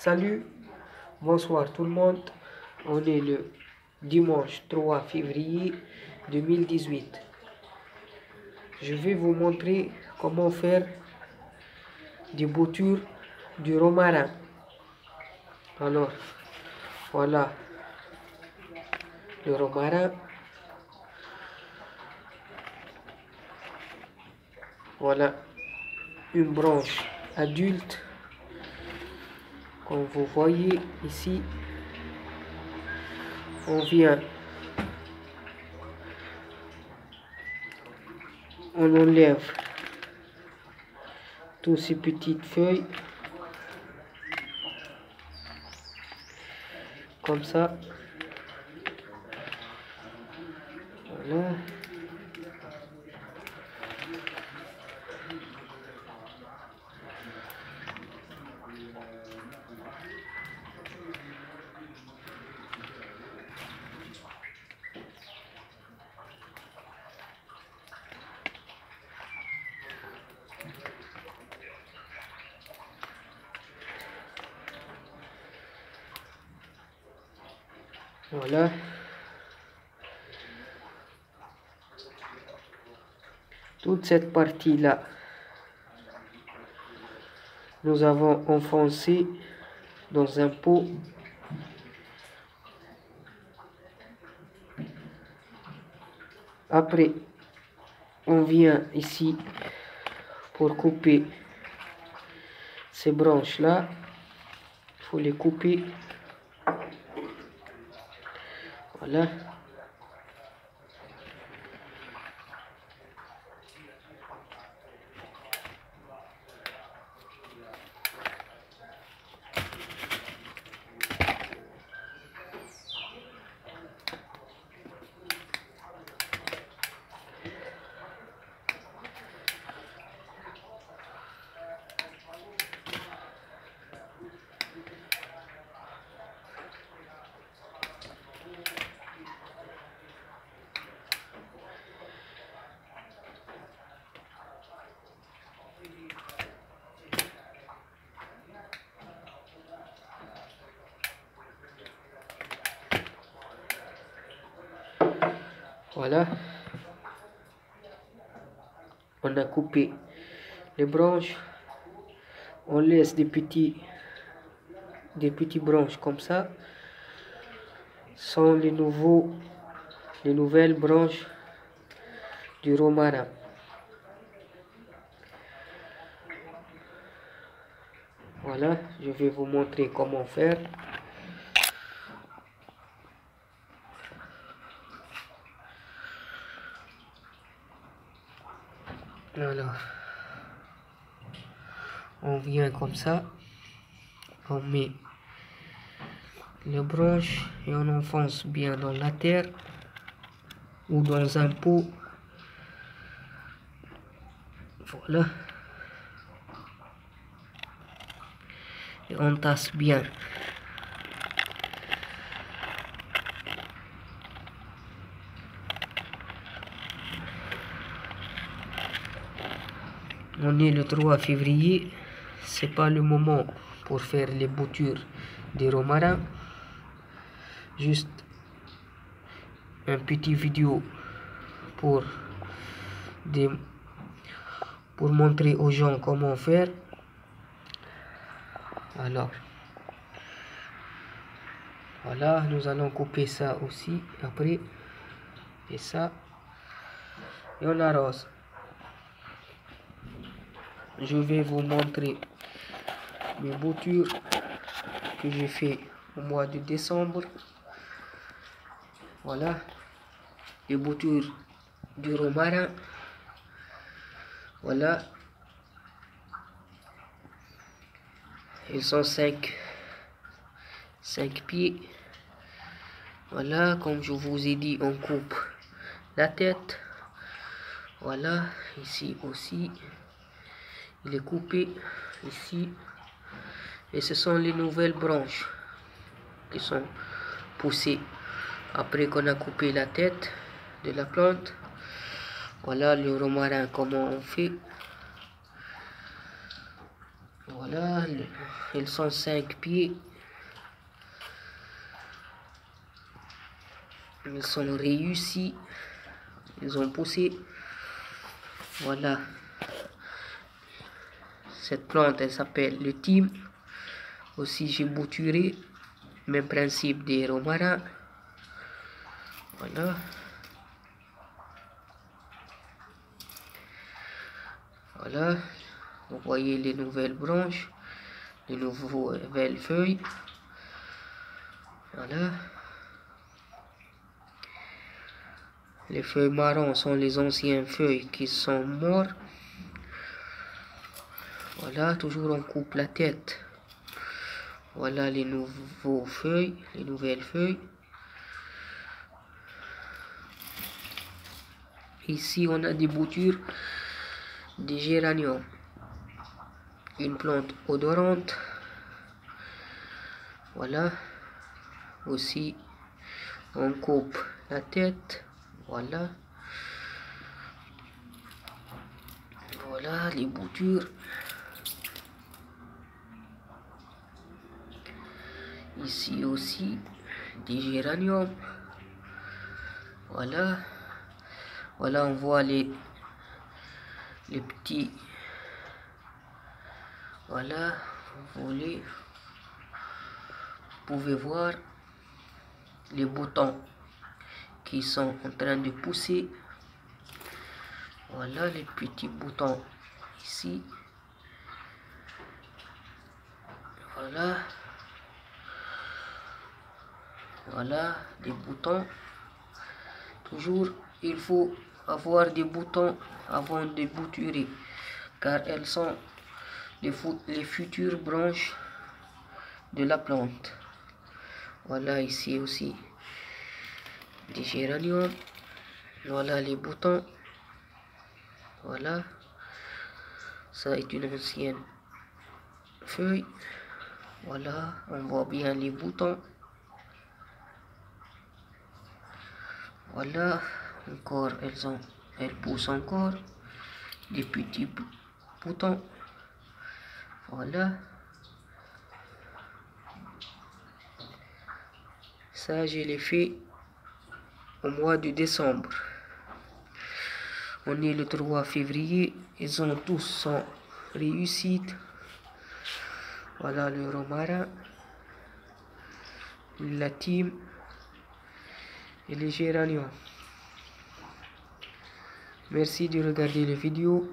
Salut, bonsoir tout le monde. On est le dimanche 3 février 2018. Je vais vous montrer comment faire des boutures du romarin. Alors, voilà le romarin. Voilà une branche adulte comme vous voyez ici on vient on enlève toutes ces petites feuilles. Comme ça. Voilà Voilà. Toute cette partie-là, nous avons enfoncé dans un pot Après, on vient ici pour couper ces branches-là. Il faut les couper voilà. Voilà. On a coupé les branches. On laisse des petits des petits branches comme ça. Sont les nouveaux les nouvelles branches du romarin. Voilà, je vais vous montrer comment faire. Alors, on vient comme ça, on met les branches et on enfonce bien dans la terre ou dans un pot. Voilà. Et on tasse bien. On est le 3 février, c'est pas le moment pour faire les boutures des romarins. Juste un petit vidéo pour pour montrer aux gens comment faire. Alors, voilà, nous allons couper ça aussi après et ça et on arrose je vais vous montrer mes boutures que j'ai fait au mois de décembre. Voilà. Les boutures du romarin. Voilà. Ils sont 5 5 pieds. Voilà comme je vous ai dit on coupe la tête. Voilà ici aussi il est coupé ici et ce sont les nouvelles branches qui sont poussées après qu'on a coupé la tête de la plante voilà le romarin comment on fait Voilà, ils sont cinq pieds. Ils sont réussis. Ils ont poussé. Voilà. Cette plante, elle s'appelle le thym. Aussi, j'ai bouturé. Même principe des romarins. Voilà. Voilà. Vous voyez les nouvelles branches, les nouvelles feuilles. Voilà. Les feuilles marron sont les anciennes feuilles qui sont mortes. Voilà, toujours on coupe la tête. Voilà les nouveaux feuilles, les nouvelles feuilles. Ici, on a des boutures des géraniums. Une plante odorante. Voilà. Aussi, on coupe la tête. Voilà. Voilà les boutures. Ici aussi, des géraniums. Voilà. Voilà, on voit les, les petits. Voilà, vous pouvez voir les boutons qui sont en train de pousser. Voilà les petits boutons ici. Voilà. Voilà des boutons. Toujours, il faut avoir des boutons avant de bouturer car elles sont les, futures branches de la plante. Voilà ici aussi des géraniums. Voilà les boutons. Voilà. Ça est une ancienne feuille. Voilà, on voit bien les boutons. Voilà, encore, elles, ont, elles poussent encore des petits boutons. Voilà. Ça, je l'ai fait au mois de décembre. On est le 3 février. Ils ont tous son réussite. Voilà le romarin, la team et les géraniums. Merci de regarder la vidéo.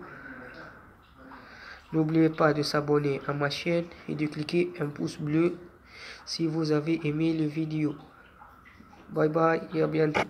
N'oubliez pas de s'abonner à ma chaîne et de cliquer un pouce bleu si vous avez aimé la vidéo. Bye bye et à bientôt.